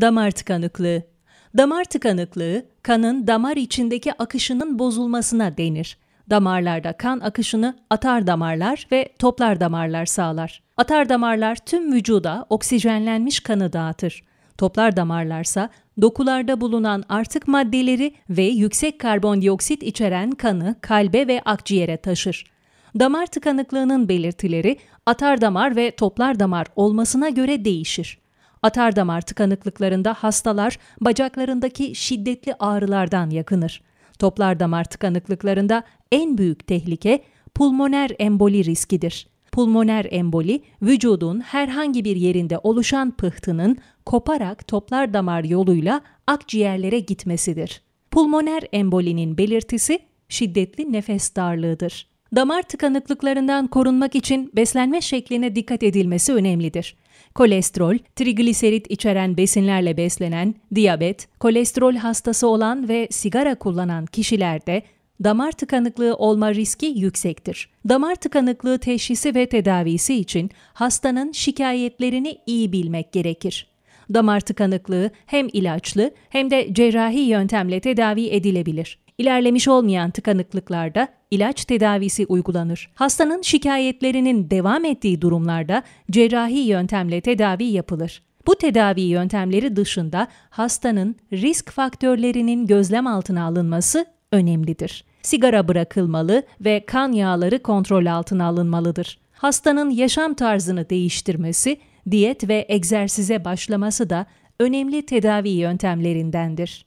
Damar tıkanıklığı. Damar tıkanıklığı, kanın damar içindeki akışının bozulmasına denir. Damarlarda kan akışını atar damarlar ve toplar damarlar sağlar. Atar damarlar tüm vücuda oksijenlenmiş kanı dağıtır. Toplar damarlarsa dokularda bulunan artık maddeleri ve yüksek karbondioksit içeren kanı kalbe ve akciğere taşır. Damar tıkanıklığının belirtileri atar damar ve toplar damar olmasına göre değişir. Atar damar tıkanıklıklarında hastalar bacaklarındaki şiddetli ağrılardan yakınır. Toplar damar tıkanıklıklarında en büyük tehlike pulmoner emboli riskidir. Pulmoner emboli, vücudun herhangi bir yerinde oluşan pıhtının koparak toplar damar yoluyla akciğerlere gitmesidir. Pulmoner embolinin belirtisi şiddetli nefes darlığıdır. Damar tıkanıklıklarından korunmak için beslenme şekline dikkat edilmesi önemlidir. Kolesterol, trigliserit içeren besinlerle beslenen, diyabet, kolesterol hastası olan ve sigara kullanan kişilerde damar tıkanıklığı olma riski yüksektir. Damar tıkanıklığı teşhisi ve tedavisi için hastanın şikayetlerini iyi bilmek gerekir. Damar tıkanıklığı hem ilaçlı hem de cerrahi yöntemle tedavi edilebilir. İlerlemiş olmayan tıkanıklıklarda ilaç tedavisi uygulanır. Hastanın şikayetlerinin devam ettiği durumlarda cerrahi yöntemle tedavi yapılır. Bu tedavi yöntemleri dışında hastanın risk faktörlerinin gözlem altına alınması önemlidir. Sigara bırakılmalı ve kan yağları kontrol altına alınmalıdır. Hastanın yaşam tarzını değiştirmesi, diyet ve egzersize başlaması da önemli tedavi yöntemlerindendir.